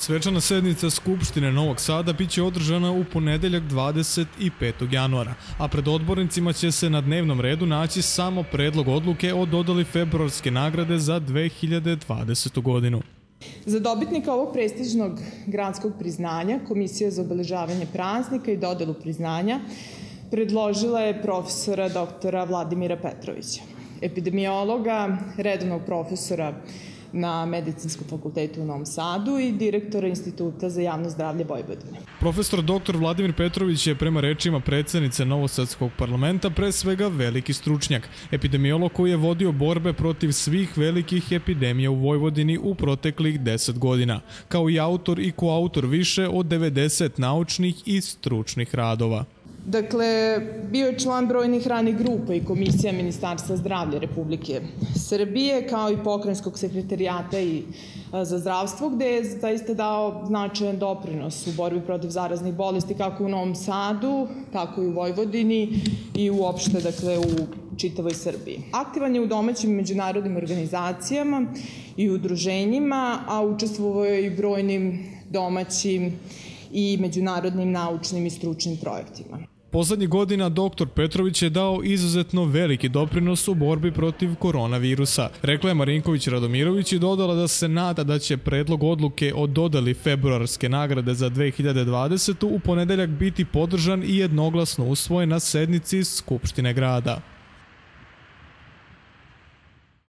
Svečana sednica Skupštine Novog Sada biće održana u ponedeljak 25. januara, a pred odbornicima će se na dnevnom redu naći samo predlog odluke o dodali februarske nagrade za 2020. godinu. Za dobitnika ovog prestižnog gradskog priznanja Komisija za obeležavanje praznika i dodelu priznanja predložila je profesora doktora Vladimira Petrovića, epidemiologa, redovnog profesora na Medicinskom fakultetu u Novom Sadu i direktora Instituta za javno zdravlje Vojvodine. Profesor dr. Vladimir Petrović je prema rečima predsednice Novosadskog parlamenta pre svega veliki stručnjak, epidemiolog koji je vodio borbe protiv svih velikih epidemija u Vojvodini u proteklih 10 godina, kao i autor i koautor više od 90 naučnih i stručnih radova. Dakle, bio je član brojnih ranih grupa i komisija Ministarstva zdravlja Republike Srbije, kao i pokrenjskog sekretarijata i za zdravstvo, gde je zaista dao značajan doprinos u borbi protiv zaraznih bolesti, kako u Novom Sadu, tako i u Vojvodini i uopšte, dakle, u čitavoj Srbiji. Aktivan je u domaćim međunarodnim organizacijama i udruženjima, a učestvovao je i brojnim domaćim i međunarodnim naučnim i stručnim projektima. Poslednjih godina dr. Petrović je dao izuzetno veliki doprinos u borbi protiv koronavirusa. Rekla je Marinković Radomirović i dodala da se nada da će predlog odluke o dodali februarske nagrade za 2020. u ponedeljak biti podržan i jednoglasno usvojen na sednici Skupštine grada.